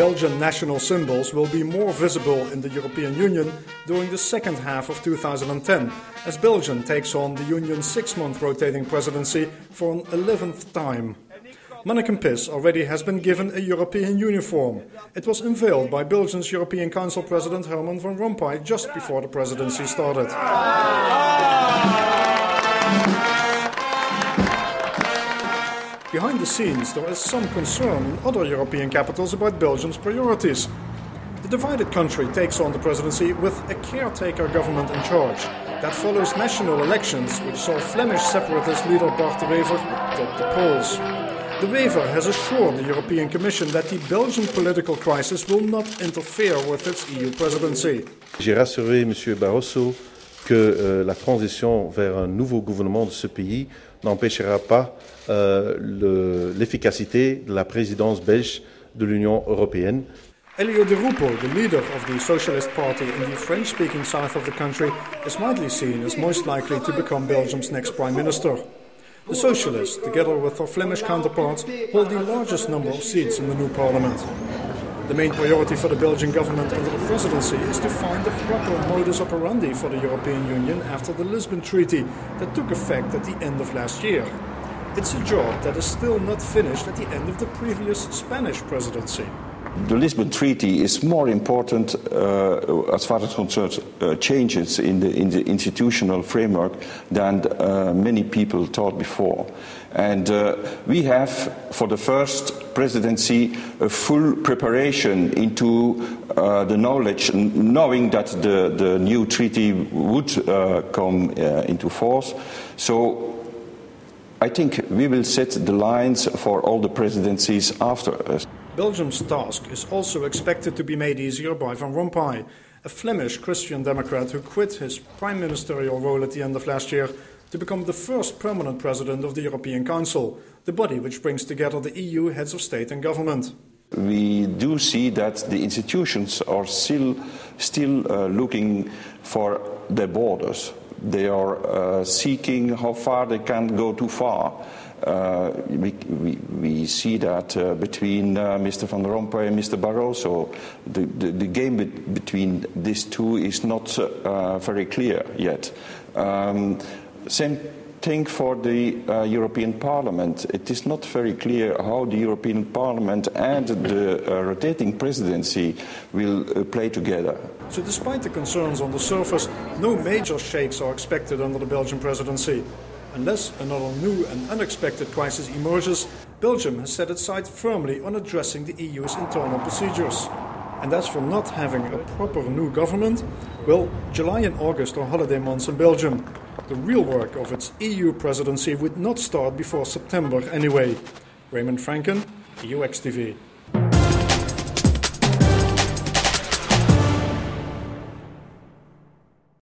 Belgian national symbols will be more visible in the European Union during the second half of 2010, as Belgium takes on the Union's six month rotating presidency for an 11th time. Manneken already has been given a European uniform. It was unveiled by Belgium's European Council President Herman van Rompuy just before the presidency started. Behind the scenes, there is some concern in other European capitals about Belgium's priorities. The divided country takes on the presidency with a caretaker government in charge. That follows national elections, which saw Flemish separatist leader Bart de Wever top the polls. De Wever has assured the European Commission that the Belgian political crisis will not interfere with its EU presidency. J'ai rassuré M. Barroso que euh, la transition vers un nouveau gouvernement de ce pays n'empêchera pas euh, l'efficacité de la présidence belge de l'Union européenne. Elio Di Rupo, the leader of the Socialist Party in the French-speaking south of the country, is widely seen as most likely to become Belgium's next prime minister. The Socialists, together with their Flemish counterparts, hold the largest number of seats in the new parliament. The main priority for the Belgian government under the presidency is to find the proper modus operandi for the European Union after the Lisbon Treaty that took effect at the end of last year. It's a job that is still not finished at the end of the previous Spanish presidency. The Lisbon Treaty is more important uh, as far as concerns uh, changes in the, in the, institutional framework than uh, many people thought before. And uh, we have, for the first presidency, a full preparation into uh, the knowledge, knowing that the, the new treaty would uh, come into force. So I think we will set the lines for all the presidencies after us. Belgium's task is also expected to be made easier by Van Rompuy, a Flemish Christian Democrat who quit his prime ministerial role at the end of last year to become the first permanent president of the European Council, the body which brings together the EU heads of state and government. We do see that the institutions are still, still uh, looking for their borders. They are uh, seeking how far they can go too far. Uh, we, we, we, see that uh, between uh, Mr. Van Rompuy and Mr. Barroso, the, the, the game be between these two is not uh, very clear yet. Um, same thing for the uh, European Parliament. It is not very clear how the European Parliament and the uh, rotating presidency will play together. So, despite the concerns on the surface, no major shakes are expected under the Belgian presidency. Unless another new and unexpected crisis emerges, Belgium has set its sights firmly on addressing the EU's internal procedures. And as for not having a proper new government, well, July and August are holiday months in Belgium. The real work of its EU presidency would not start before September anyway. Raymond Franken, EUX TV.